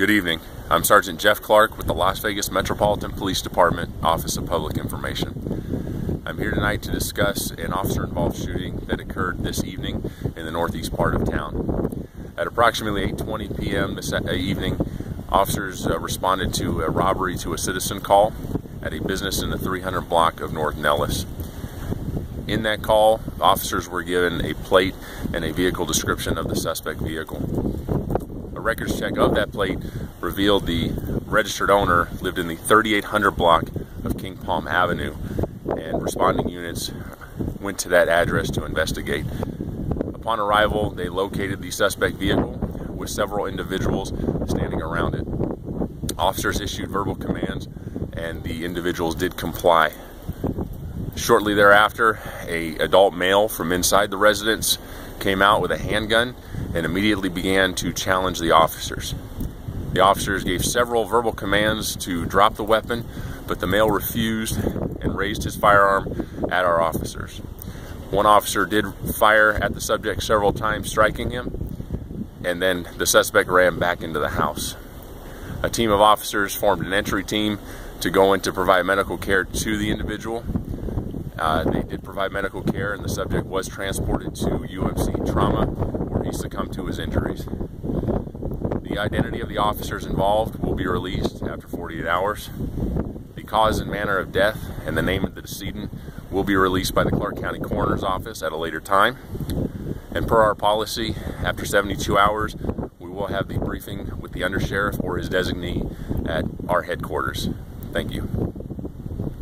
Good evening. I'm Sergeant Jeff Clark with the Las Vegas Metropolitan Police Department Office of Public Information. I'm here tonight to discuss an officer-involved shooting that occurred this evening in the northeast part of town. At approximately 8.20 p.m. this uh, evening, officers uh, responded to a robbery to a citizen call at a business in the 300 block of North Nellis. In that call, officers were given a plate and a vehicle description of the suspect vehicle. A records check of that plate revealed the registered owner lived in the 3800 block of King Palm Avenue, and responding units went to that address to investigate. Upon arrival, they located the suspect vehicle with several individuals standing around it. Officers issued verbal commands, and the individuals did comply. Shortly thereafter, a adult male from inside the residence came out with a handgun and immediately began to challenge the officers. The officers gave several verbal commands to drop the weapon, but the male refused and raised his firearm at our officers. One officer did fire at the subject several times, striking him, and then the suspect ran back into the house. A team of officers formed an entry team to go in to provide medical care to the individual uh, they did provide medical care, and the subject was transported to UMC Trauma, where he succumbed to his injuries. The identity of the officers involved will be released after 48 hours. The cause and manner of death and the name of the decedent will be released by the Clark County Coroner's Office at a later time. And per our policy, after 72 hours, we will have the briefing with the undersheriff or his designee at our headquarters. Thank you.